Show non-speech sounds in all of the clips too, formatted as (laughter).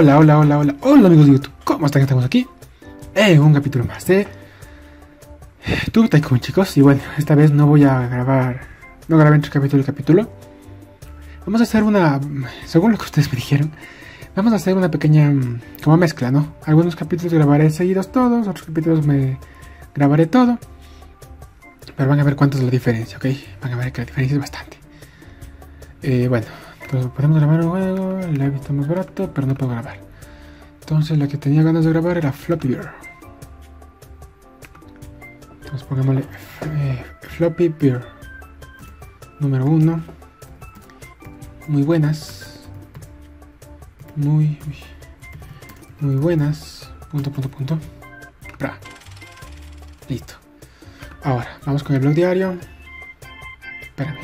Hola, hola, hola, hola, hola amigos de YouTube, ¿cómo están? Estamos aquí en un capítulo más de Tube Tycoon chicos Y bueno, esta vez no voy a grabar, no grabé entre capítulo y capítulo Vamos a hacer una, según lo que ustedes me dijeron Vamos a hacer una pequeña, como mezcla, ¿no? Algunos capítulos grabaré seguidos todos, otros capítulos me grabaré todo Pero van a ver cuánto es la diferencia, ¿ok? Van a ver que la diferencia es bastante eh, Bueno, pues podemos grabar un juego, el live está más barato, pero no puedo grabar. Entonces la que tenía ganas de grabar era Floppy Beer. Entonces pongámosle Floppy Beer. Número uno. Muy buenas. Muy, muy buenas. Punto, punto, punto. Bra. Listo. Ahora, vamos con el blog diario. Espérame.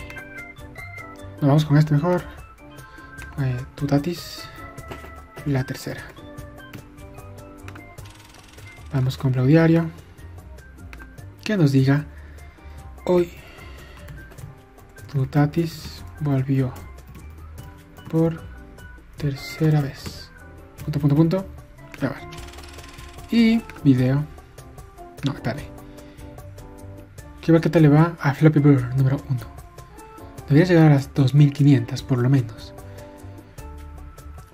Nos vamos con este mejor eh, Tutatis la tercera. Vamos con Diario que nos diga hoy Tutatis volvió por tercera vez punto punto punto. Grabar y video. No espérame quiero ver qué tal le va a Floppy Bird número 1 debería llegar a las 2500 por lo menos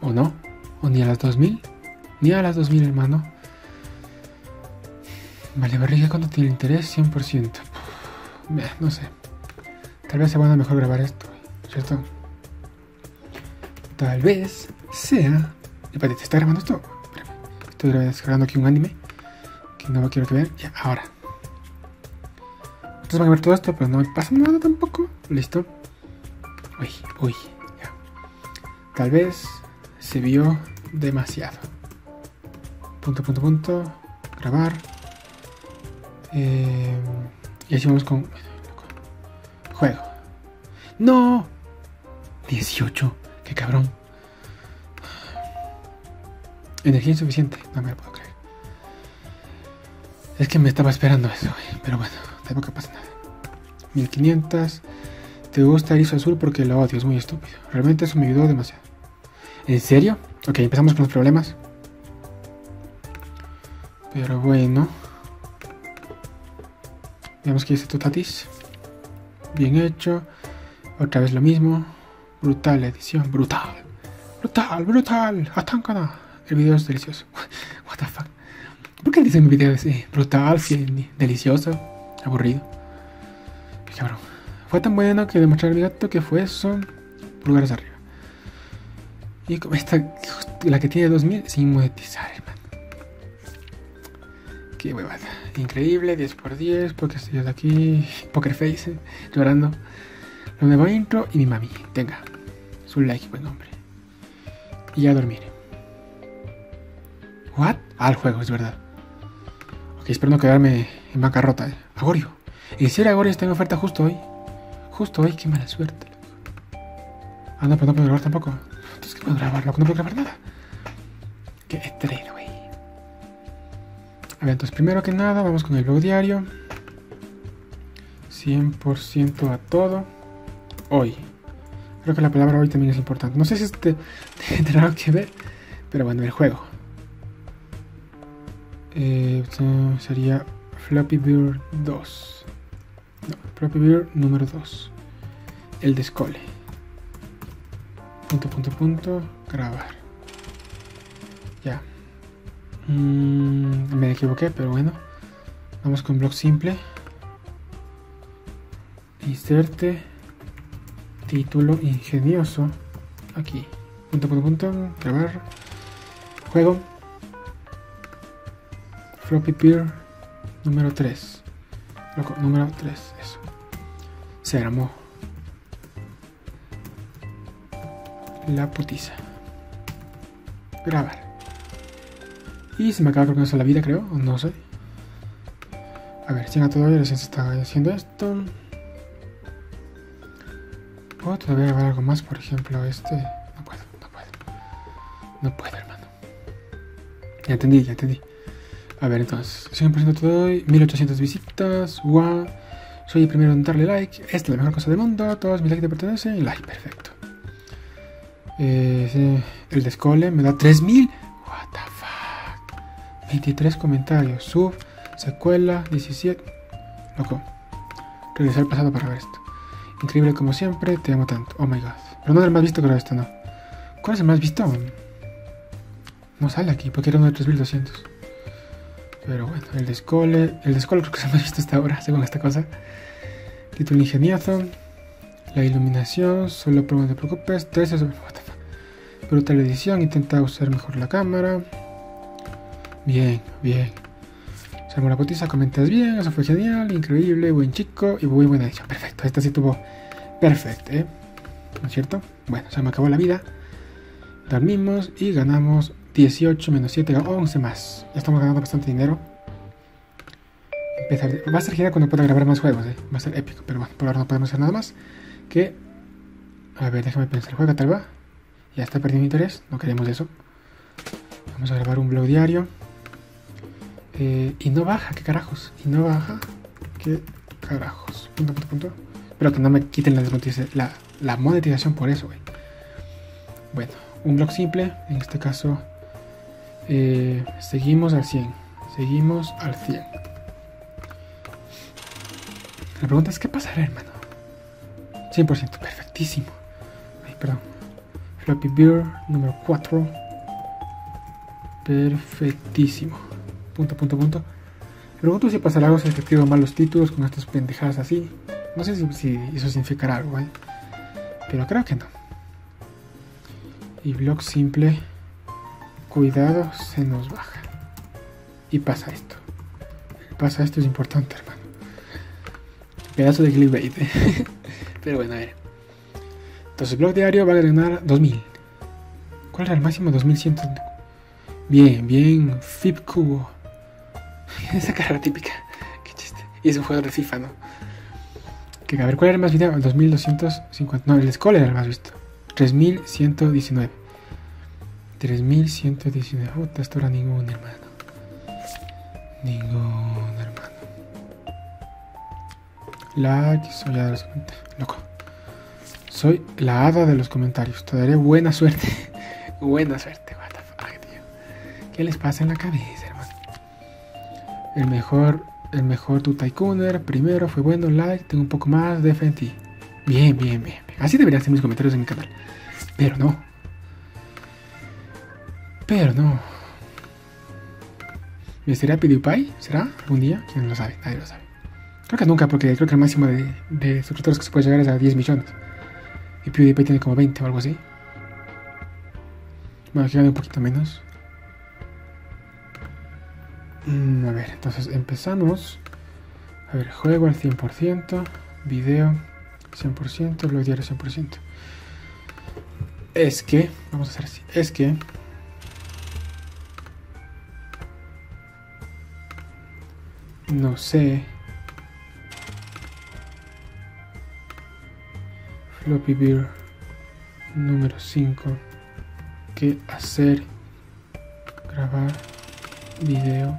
¿O no? ¿O ni a las 2000? Ni a las 2000, hermano. Vale, barriga cuando tiene interés, 100%. no sé. Tal vez se van a mejor grabar esto, ¿cierto? Tal vez sea... Espérate, ¿te está grabando esto? Estoy descargando aquí un anime que no quiero que vean. Ya, ahora. Entonces van a ver todo esto, pero no me pasa nada tampoco. Listo. Uy, uy, ya. Tal vez se vio demasiado. Punto, punto, punto. Grabar. Eh, y así vamos con juego. ¡No! 18. ¡Qué cabrón! Energía insuficiente. No me lo puedo creer. Es que me estaba esperando eso, pero bueno, tampoco pasa nada. 1500. Te gusta el azul porque lo odio, es muy estúpido. Realmente eso me ayudó demasiado. ¿En serio? Ok, empezamos con los problemas. Pero bueno. Veamos que dice Tutatis. Bien hecho. Otra vez lo mismo. Brutal edición. Brutal. Brutal, brutal. Atancana. El video es delicioso. (laughs) What the fuck. ¿Por qué dice mi video así? Brutal, delicioso, aburrido. cabrón. Fue tan bueno que demostrar mi gato que fue son lugares arriba. Y como esta, la que tiene 2000 sin monetizar, hermano. Qué huevada. Increíble, 10 por 10, porque estoy aquí, Poker Face, llorando. Lo nuevo intro y mi mami. Tenga, su like, buen hombre. Y ya dormir. ¿What? Ah, el juego, es verdad. Ok, espero no quedarme en bancarrota. Eh. Agorio. Si era Agorio está en oferta justo hoy. Justo hoy, qué mala suerte. Ah, no, pero no puedo grabar tampoco. Entonces, ¿qué puedo grabar? No puedo grabar nada. Qué estreno, güey. A ver, entonces, primero que nada, vamos con el blog diario. 100% a todo. Hoy. Creo que la palabra hoy también es importante. No sé si este tendrá (laughs) que ver, pero bueno, el juego. Eh, sería Floppy Bird 2. No, Floppy Bird número 2. El descole. Punto, punto, punto. Grabar. Ya. Mm, me equivoqué, pero bueno. Vamos con blog simple. Inserte. Título ingenioso. Aquí. Punto, punto, punto. Grabar. Juego. Floppy Peer número 3. número 3. Eso. Se armó. La putiza. Grabar. Y se me acaba creo que la vida, creo. No sé. A ver, llega todavía, se está haciendo esto. ¿Puedo todavía grabar algo más? Por ejemplo, este. No puedo, no puedo. No puedo, hermano. Ya entendí, ya entendí. A ver, entonces, 100% te doy, 1800 visitas, wow. Soy el primero en darle like. Esta es la mejor cosa del mundo. Todos mis likes te pertenecen. Like, perfecto. Eh, el descole me da 3000. What the fuck. 23 comentarios. Sub, secuela, 17. Loco. Regresar al pasado para ver esto. Increíble como siempre, te amo tanto. Oh my god. Pero no es el más visto, creo esto no. ¿Cuál es el más visto? No sale aquí, porque era uno de 3200. Pero bueno, el descole. El descole creo que se me ha visto hasta ahora, (laughs) según esta cosa. Título ingeniazo. La iluminación, solo no te preocupes. 13 sobre. What. Brutal edición, intenta usar mejor la cámara. Bien, bien. Se la potiza, comentas bien, eso fue genial, increíble, buen chico y muy buena edición. Perfecto, esta sí tuvo perfecto, ¿eh? ¿No es cierto? Bueno, se me acabó la vida. Dormimos y ganamos 18 menos 7, 11 más. Ya estamos ganando bastante dinero. Va a ser genial cuando pueda grabar más juegos, ¿eh? Va a ser épico, pero bueno, por ahora no podemos hacer nada más. Que... A ver, déjame pensar. ¿Juega tal va? Ya está perdiendo interés, no queremos eso. Vamos a grabar un blog diario. Eh, y no baja, ¿qué carajos? Y no baja, ¿qué carajos? Punto, punto, punto. Espero que no me quiten la, la, la monetización por eso, güey. Bueno, un blog simple, en este caso eh, seguimos al 100. Seguimos al 100. La pregunta es, ¿qué pasará, hermano? 100%, perfectísimo. Ay, perdón. Floppy Beer número 4. Perfectísimo. Punto, punto, punto. Pregunto si pasará algo si escribo mal los títulos con estas pendejadas así. No sé si, eso significará algo, ¿eh? Pero creo que no. Y blog simple Cuidado, se nos baja. Y pasa esto. Pasa esto, es importante, hermano. Pedazo de clickbait. (laughs) Pero bueno, a ver. Entonces, blog diario va a ganar 2000. ¿Cuál era el máximo? 2100. Bien, bien. FIP cubo. (laughs) Esa cara típica. Qué chiste. Y es un juego de FIFA, ¿no? Que, a ver, ¿cuál era el más video? El 2250. No, el Skull era el más visto. 3119. 3119. Puta, esto era ningún hermano. Ningún hermano. Like, soy la de los. Loco. Soy la hada de los comentarios. Te daré buena suerte. (laughs) buena suerte, what the fuck, tío. ¿Qué les pasa en la cabeza, hermano? El mejor, el mejor tu tycooner. Primero fue bueno, like. Tengo un poco más de fe. Bien, bien, bien. Así deberían ser mis comentarios en mi canal. Pero no. Pero no. ¿Me será PewDiePie? ¿Será algún día? ¿Quién lo sabe? Nadie lo sabe. Creo que nunca, porque creo que el máximo de, suscriptores que se puede llegar es a 10 millones. Y PewDiePie tiene como 20 o algo así. Bueno, aquí un poquito menos. Mm, a ver, entonces empezamos. A ver, juego al 100%, video 100%, blog diario 100%. Es que, vamos a hacer así, es que No sé. Floppy Beer número 5. ¿Qué hacer? Grabar video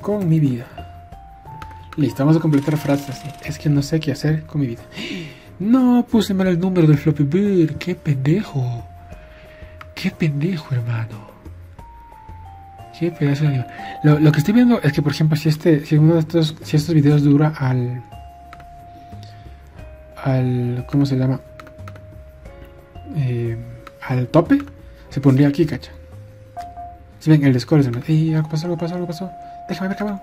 con mi vida. Listo, vamos a completar frases. Es que no sé qué hacer con mi vida. (gasps) No, puse mal el número del Floppy Beer. Qué pendejo. Qué pendejo, hermano. Qué pedazo de lo, lo, que estoy viendo es que, por ejemplo, si este, si uno de estos, si estos videos dura al, al, ¿cómo se llama? Eh, al tope, se pondría aquí, cacha. Si ven, el descore se me, ¡Ey, algo pasó, algo pasó, algo pasó! Déjame ver, cabrón.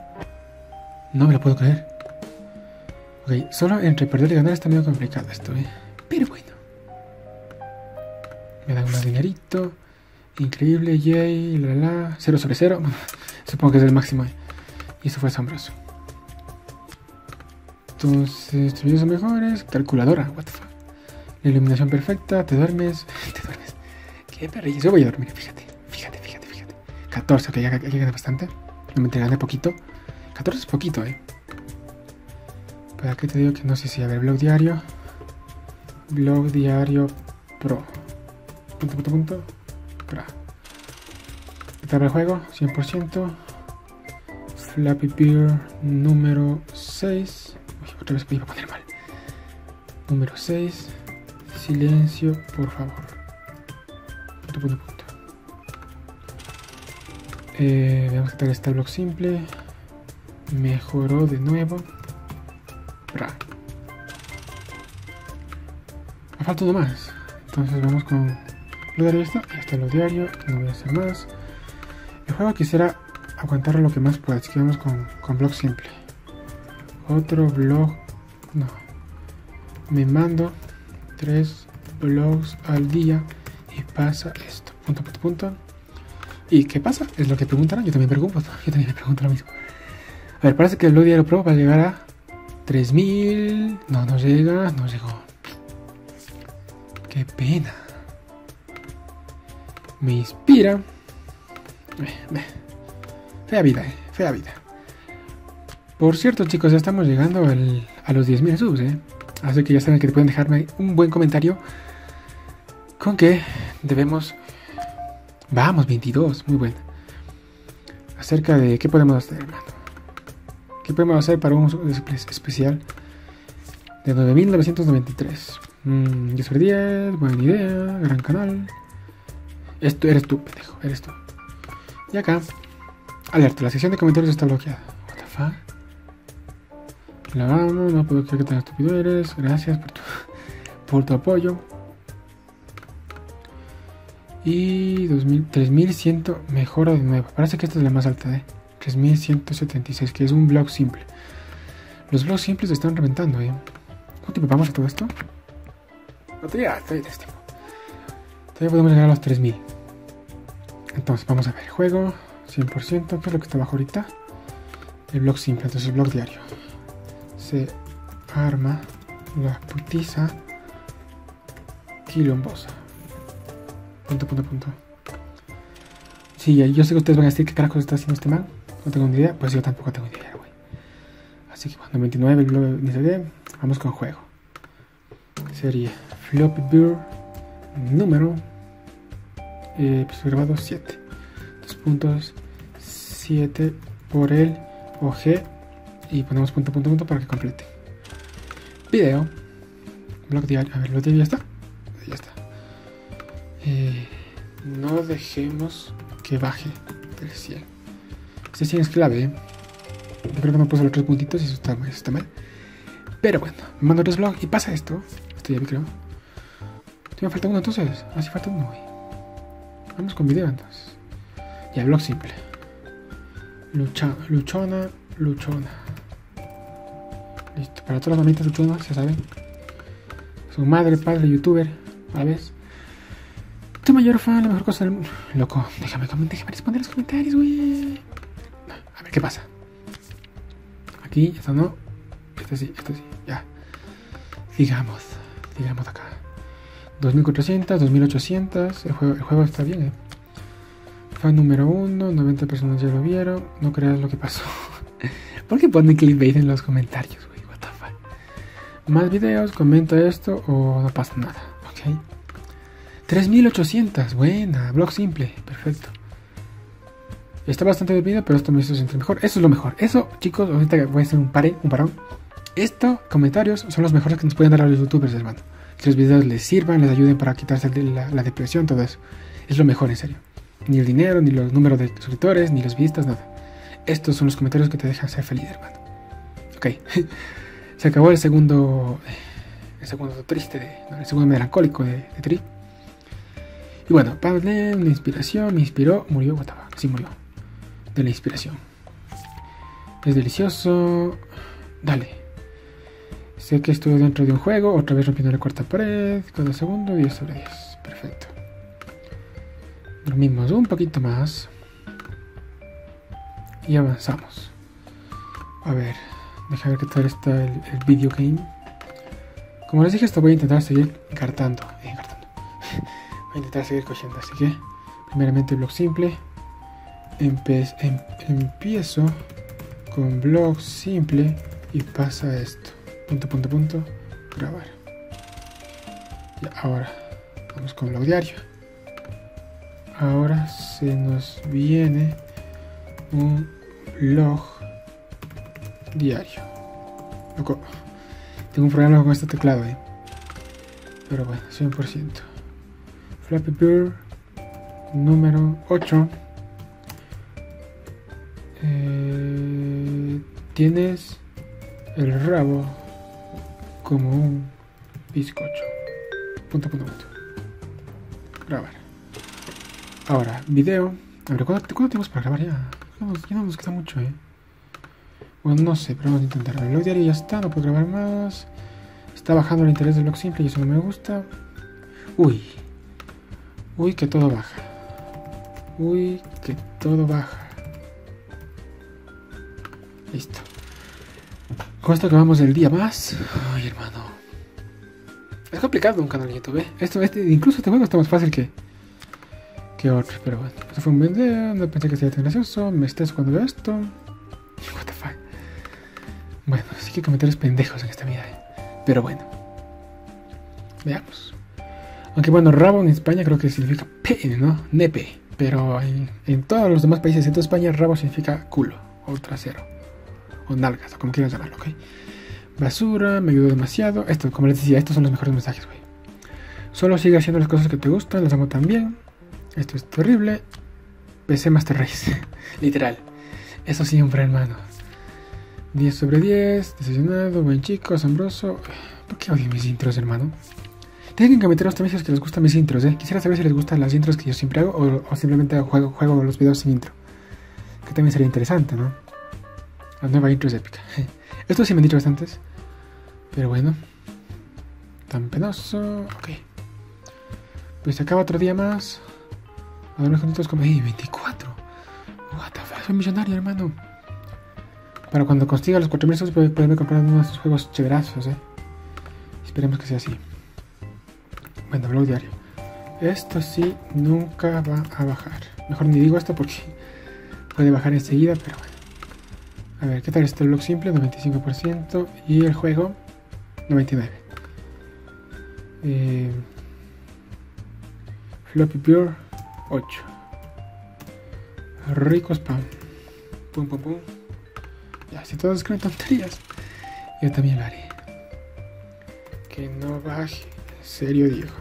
No me lo puedo creer. Ok, solo entre perder y ganar está medio complicado esto, ¿eh? Pero bueno. Me dan un dinerito. Increíble, yay, la la, 0 sobre 0. (laughs) Supongo que es el máximo. Y eso fue asombroso. Entonces, tus videos son mejores. Calculadora, what the fuck. La iluminación perfecta, te duermes. (laughs) Te duermes. Qué perrillo. Yo voy a dormir, fíjate. Fíjate, fíjate, fíjate. 14, ok, ya, ya bastante. No me gané poquito. 14 es poquito, eh. ¿Para qué te digo que no sé si? A ver, blog diario. Blog diario pro. Punto, punto, punto. Para el juego, 100%. Flappy Beer número 6. Otra vez poner mal. Número 6. Silencio, por favor. Punto, punto, punto. Eh, veamos qué tal está el blog simple. Mejoró de nuevo. Bra. Me falta uno más. Entonces vamos con lo diario. Esto. Está lo diario. No voy a hacer más. El juego quisiera aguantar lo que más pueda. Así que vamos con, con blog simple. Otro blog. No. Me mando tres blogs al día y pasa esto. Punto, punto, punto. ¿Y qué pasa? Es lo que preguntarán. Yo también pregunto. (laughs) Yo también me pregunto lo mismo. A ver, parece que el blog diario pro va a llegar a 3000. No, no llega. No llegó. Qué pena. Me inspira. Fea vida, eh. Fea vida. Por cierto, chicos, ya estamos llegando al, a los 10.000 subs, eh. Así que ya saben que pueden dejarme un buen comentario con que debemos... Vamos, 22, muy bueno. Acerca de qué podemos hacer, hermano. ¿Qué podemos hacer para un especial de 9993? Mm, 10 sobre 10, buena idea, gran canal. Esto eres tú, pendejo, eres tú. Y acá, alerta, la sección de comentarios está bloqueada. What? La vamos, no puedo creer que tan estúpido eres. Gracias por tu, por tu apoyo. Y 2000, 3100 mejora de nuevo. Parece que esta es la más alta, ¿eh? 3176, que es un blog simple. Los blogs simples se están reventando, ¿eh? ¿Cuánto vamos a todo esto? No todavía, todavía. Todavía podemos llegar a los 3000. Entonces, vamos a ver. Juego 100%. ¿Qué es lo que está abajo ahorita? El blog simple, entonces el blog diario arma la putiza quilombosa. Punto, punto, punto. Sí, yo sé que ustedes van a decir qué carajos está haciendo este man. No tengo ni idea. Pues yo tampoco tengo ni idea. Así que cuando 29 el ni se vamos con juego. Sería Floppy Bird número eh, pues grabado 7. Dos puntos 7 por el OG y ponemos punto, punto, punto para que complete. Video. Blog diario. A ver, lo diario ya está. Ya está. Eh, no dejemos que baje del 100. Este 100 es clave. Yo creo que no puse los tres puntitos y eso está, eso está mal. Pero bueno, me mando tres blog y pasa esto. Esto ya vi, creo. me falta uno entonces. Así falta uno. Vamos con video entonces. Ya, blog simple. Lucha, luchona, luchona. Para todas las mamitas luchonas, ya saben. Su madre, padre, youtuber, a la vez. Tu mayor fan, la mejor cosa del mundo. Loco, déjame, déjame responder los comentarios, güey. A ver qué pasa. Aquí, esto no. Este sí, este sí, ya. Sigamos, sigamos acá. 2400, 2800. El juego, el juego está bien, eh. Fan número 1, 90 personas ya lo vieron. No creas lo que pasó. (laughs) ¿Por qué ponen clickbait en los comentarios, Más videos, comenta esto o no pasa nada, ¿ok? 3800, buena, blog simple, perfecto. Está bastante deprimido, pero esto me hizo sentir mejor. Eso es lo mejor. Eso, chicos, ahorita voy a hacer un pare, un parón. Estos comentarios son los mejores que nos pueden dar a los youtubers, hermano. Que los videos les sirvan, les ayuden para quitarse la, la depresión, todo eso. Es lo mejor, en serio. Ni el dinero, ni los números de suscriptores, ni las vistas, nada. Estos son los comentarios que te dejan ser feliz, hermano. Ok. (laughs) Se acabó el segundo. El segundo triste, el segundo melancólico de, de Tri. Y bueno, Padre, una inspiración, me inspiró, murió, what sí murió. De la inspiración. Es delicioso. Dale. Sé que estuve dentro de un juego, otra vez rompiendo la cuarta pared, cada segundo, 10 sobre 10. Perfecto. Dormimos un poquito más. Y avanzamos. A ver, deja ver qué tal está el, video game. Como les dije, esto voy a intentar seguir encartando. Eh, (laughs) voy a intentar seguir cogiendo. Así que, primeramente, blog simple. Em empiezo con blog simple y pasa esto. Punto, punto, punto. Grabar. Y ahora, vamos con blog diario. Ahora se nos viene un log diario. Loco, tengo un problema con este teclado, eh. Pero bueno, 100%. Flappy Bird número 8. Eh, tienes el rabo como un bizcocho. Punto, punto, punto. Grabar. Ahora, video. A ver, ¿cuánto, cuánto tenemos para grabar ya? Ya no nos queda mucho, ¿eh? Bueno, no sé, pero vamos a intentar. El log diario ya está, no puedo grabar más. Está bajando el interés del blog simple y eso no me gusta. Uy. Uy, que todo baja. Uy, que todo baja. Listo. Con esto acabamos el día más. Ay, hermano. Es complicado un canal de YouTube, ¿eh? Esto, este, incluso este juego está más fácil que, que otro. Pero bueno, esto fue un video. No pensé que sería tan gracioso. Me estás veo esto. Sí que comentarios pendejos en esta vida, ¿eh? Pero bueno. Veamos. Aunque bueno, rabo en España creo que significa pene, ¿no? Nepe. Pero en, todos los demás países, en toda España, rabo significa culo o trasero o nalgas, o como quieras llamarlo, ¿ok? Basura, me ayudó demasiado. Esto, como les decía, estos son los mejores mensajes, güey. Solo sigue haciendo las cosas que te gustan, las amo también. Esto es terrible. PC Master Race. (laughs) Literal. Eso siempre, hermano. 10 sobre 10, decepcionado, buen chico, asombroso. ¿Por qué odio mis intros, hermano? Tienen que comentaros también si les gustan mis intros, ¿eh? Quisiera saber si les gustan las intros que yo siempre hago o, simplemente juego, juego los videos sin intro. Que también sería interesante, ¿no? La nueva intro es épica. (laughs) Esto sí me han dicho bastantes. Pero bueno. Tan penoso. Ok. Pues se acaba otro día más. A ver, juntitos como. ¡Ey, 24! What the fuck, soy millonario, hermano. Para cuando consiga los 4000 subs, poderme comprar uno de estos juegos chéverazos, eh. Esperemos que sea así. Bueno, blog diario. Esto sí nunca va a bajar. Mejor ni digo esto porque puede bajar enseguida, pero bueno. A ver, ¿qué tal está el blog simple? 95%. Y el juego, 99%. Eh, floppy Pure, 8. Rico spam. Pum, pum, pum. Ya, si todos creen tonterías, yo también lo haré. Que no baje. En serio, Diego.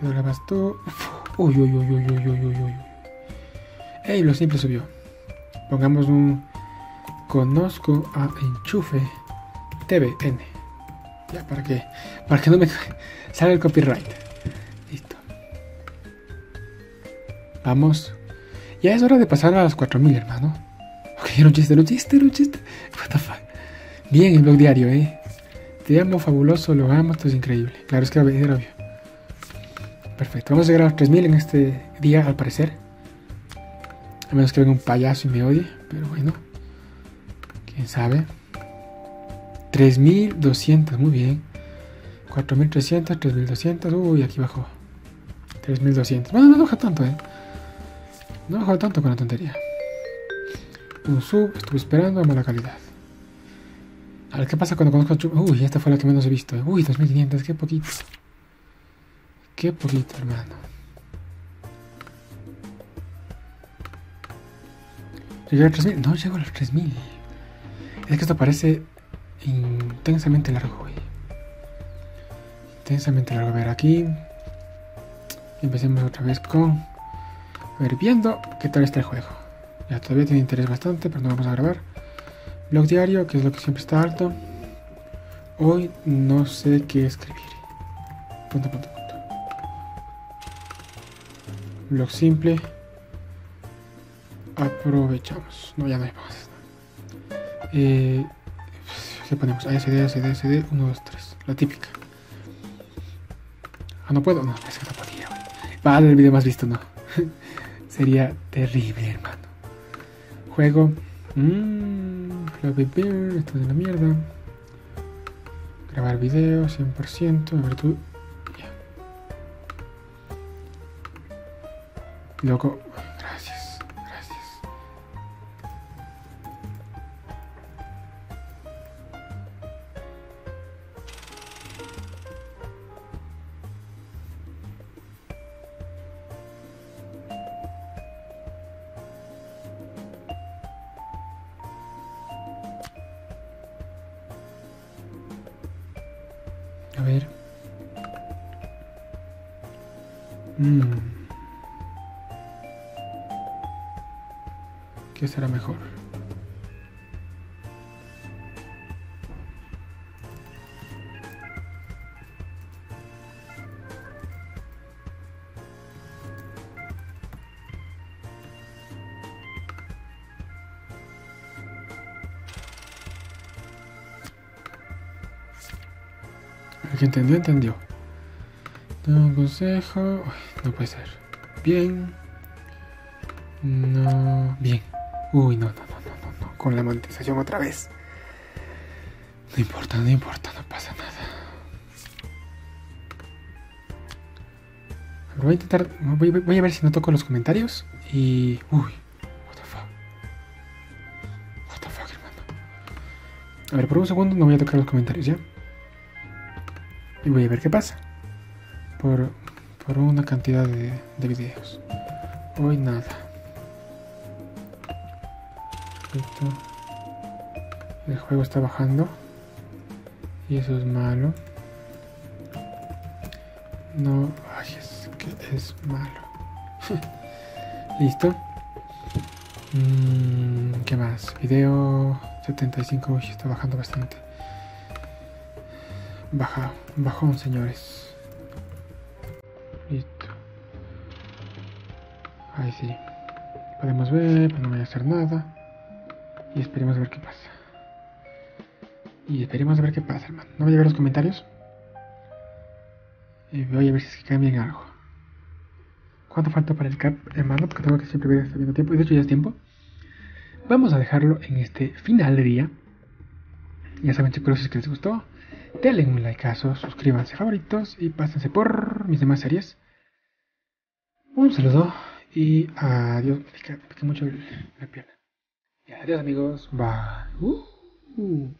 Lo grabas tú. Uy, uy, uy, uy, uy, uy, uy, uy. Ey, lo simple subió. Pongamos un conozco a enchufe TVN. Ya, para que, para que no me (laughs) salga el copyright. Listo. Vamos. Ya es hora de pasar a las 4000, hermano. Ok, era un chiste, era un chiste, era un chiste. What the fuck. Bien, el blog diario, eh. Te amo, fabuloso, lo amo, esto es increíble. Claro, es que era obvio. Perfecto, vamos a llegar a los 3000 en este día, al parecer. A menos que venga un payaso y me odie, pero bueno. Quién sabe. 3200, muy bien. 4300, 3200. Uy, aquí bajó. 3200. Bueno, no baja tanto, eh. No bajó tanto con la tontería. Un sub, estuve esperando a mala calidad. A ver qué pasa cuando conozco a Uy, esta fue la que menos he visto. eh. Uy, 2500, qué poquito. Qué poquito, hermano. Llegué a los 3000. No llego a los 3000. Es que esto parece intensamente largo, güey. Intensamente largo. A ver, aquí. Empecemos otra vez con. Ver, viendo qué tal está el juego. Ya todavía tiene interés bastante, pero no vamos a grabar. Blog diario, que es lo que siempre está alto. Hoy no sé qué escribir. Punto, punto, punto. Blog simple. Aprovechamos. No, ya no hay más. Eh, ¿Qué ponemos? ASD, ASD, ASD. 1, 2, 3. La típica. Ah, no puedo. No, es que no podía. Va el video más visto, no. (laughs) Sería terrible, hermano. Juego. Mmm. Esto es una mierda. Grabar video 100%. A ver tú. Loco. Ver. Mm. ¿Qué será mejor? El entendió, entendió. Un consejo. no puede ser. Bien. No. Bien. Uy, no, no, no, no, no, no. Con la monetización otra vez. No importa, no importa, no pasa nada. voy a intentar. Voy, voy, a ver si no toco los comentarios. Y. Uy. What the hermano. A ver, por un segundo no voy a tocar los comentarios, ¿ya? Y voy a ver qué pasa. Por, por una cantidad de, de videos. Hoy nada. El juego está bajando. Y eso es malo. No ay es que es malo. (laughs) Listo. Mm, qué más video 75 uy, está bajando bastante Baja, bajón, señores. Listo. Ahí sí. Podemos ver, pero no voy a hacer nada. Y esperemos a ver qué pasa. Y esperemos a ver qué pasa, hermano. No voy a ver los comentarios. Y voy a ver si es que cambian algo. ¿Cuánto falta para el cap, hermano? Porque tengo que siempre ver viendo tiempo. Y de hecho ya es tiempo. Vamos a dejarlo en este final de día. Ya saben, chicos, si es que les gustó denle un likeazo, suscríbanse favoritos y pásense por mis demás series. Un saludo y adiós. Me pica, mucho la pierna. Y adiós amigos. Bye. Uh.